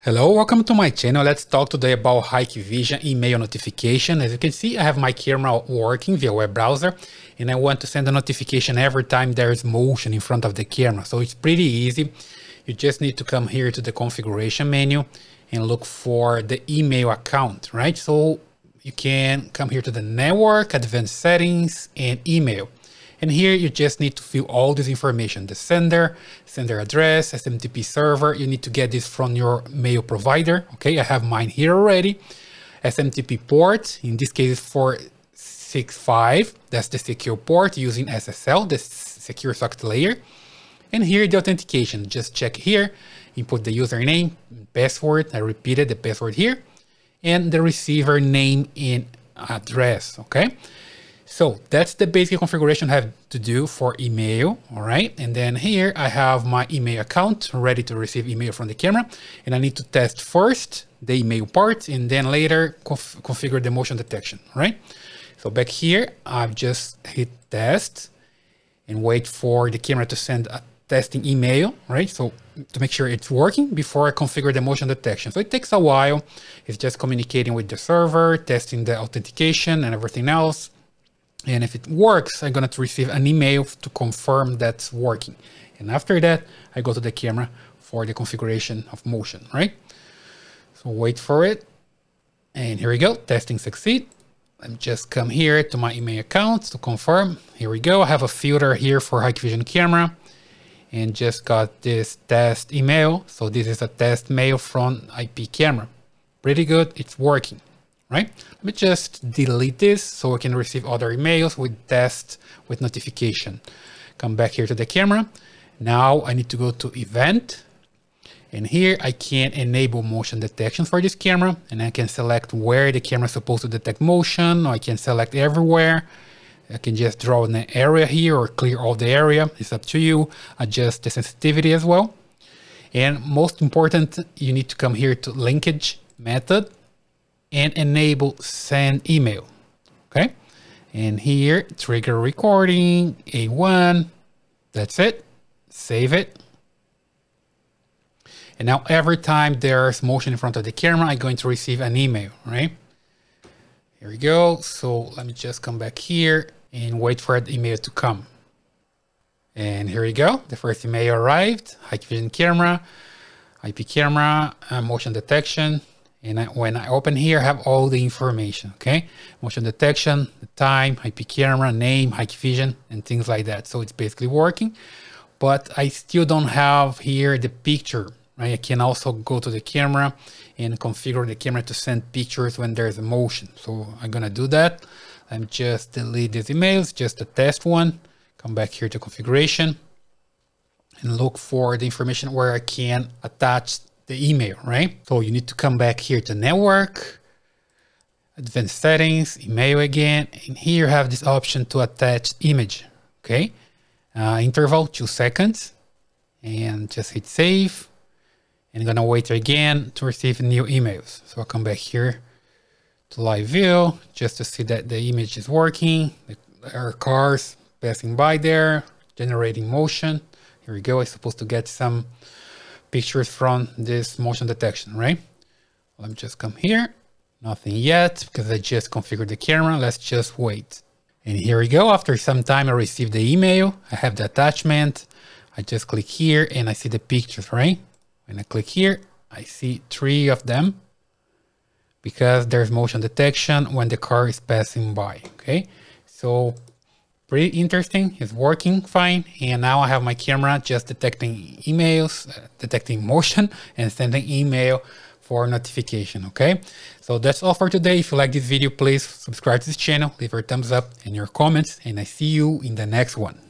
Hello, welcome to my channel. Let's talk today about Hikvision email notification. As you can see, I have my camera working via web browser and I want to send a notification every time there is motion in front of the camera. So it's pretty easy. You just need to come here to the configuration menu and look for the email account, right? So you can come here to the network, advanced settings and email. And here you just need to fill all this information, the sender, sender address, SMTP server. You need to get this from your mail provider. Okay, I have mine here already. SMTP port, in this case 465, that's the secure port using SSL, the secure socket layer. And here the authentication, just check here, input the username, password, I repeated the password here, and the receiver name and address, okay? So that's the basic configuration I have to do for email, all right? And then here I have my email account ready to receive email from the camera. And I need to test first the email part and then later conf configure the motion detection, right? So back here, I've just hit test and wait for the camera to send a testing email, right? So to make sure it's working before I configure the motion detection. So it takes a while. It's just communicating with the server, testing the authentication and everything else and if it works, I'm going to receive an email to confirm that's working. And after that, I go to the camera for the configuration of motion, right? So wait for it. And here we go, testing succeed. Let me just come here to my email account to confirm. Here we go. I have a filter here for Hikvision camera and just got this test email. So this is a test mail from IP camera. Pretty good. It's working right? Let me just delete this so we can receive other emails with test with notification. Come back here to the camera. Now I need to go to event and here I can enable motion detection for this camera and I can select where the camera is supposed to detect motion or I can select everywhere. I can just draw an area here or clear all the area. It's up to you. Adjust the sensitivity as well. And most important, you need to come here to linkage method and enable send email. Okay. And here, trigger recording, A1. That's it. Save it. And now every time there's motion in front of the camera, I'm going to receive an email, right? Here we go. So let me just come back here and wait for the email to come. And here we go. The first email arrived. Hikvision camera, IP camera, uh, motion detection. And I, when I open here, I have all the information, okay? Motion detection, the time, IP camera, name, Hikvision, and things like that. So it's basically working, but I still don't have here the picture, right? I can also go to the camera and configure the camera to send pictures when there's a motion. So I'm gonna do that. I'm just delete these emails, just a test one. Come back here to configuration and look for the information where I can attach the email, right? So you need to come back here to network, advanced settings, email again, and here you have this option to attach image, okay? Uh, interval, two seconds, and just hit save. And I'm gonna wait again to receive new emails. So I'll come back here to live view just to see that the image is working. There are cars passing by there, generating motion. Here we go. I'm supposed to get some pictures from this motion detection, right? Let me just come here. Nothing yet because I just configured the camera. Let's just wait. And here we go. After some time, I received the email. I have the attachment. I just click here and I see the pictures, right? When I click here, I see three of them because there's motion detection when the car is passing by, okay? So pretty interesting. It's working fine. And now I have my camera just detecting emails, uh, detecting motion and sending email for notification. Okay. So that's all for today. If you like this video, please subscribe to this channel, leave a thumbs up and your comments, and I see you in the next one.